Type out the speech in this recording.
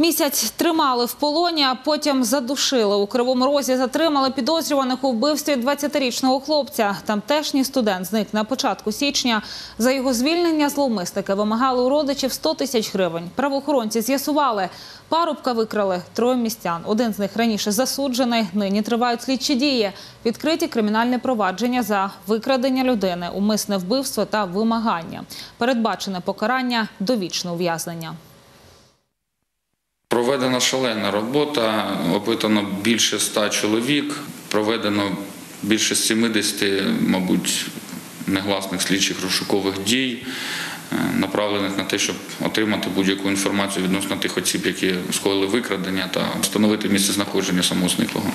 Місяць тримали в полоні, а потім задушили. У Кривому Розі затримали підозрюваних у вбивстві 20-річного хлопця. Тамтешній студент зник на початку січня. За його звільнення зловмисники вимагали у родичів 100 тисяч гривень. Правоохоронці з'ясували, парубка викрали троє містян. Один з них раніше засуджений. Нині тривають слідчі дії. Відкриті кримінальне провадження за викрадення людини, умисне вбивство та вимагання. Передбачене покарання – довічне ув'язнення. Проведена шалена робота, опитано більше ста чоловік, проведено більше 70, мабуть, негласних слідчих розшукових дій, е, направлених на те, щоб отримати будь-яку інформацію відносно тих осіб, які скоїли викрадення та встановити місце знаходження самого зниклого.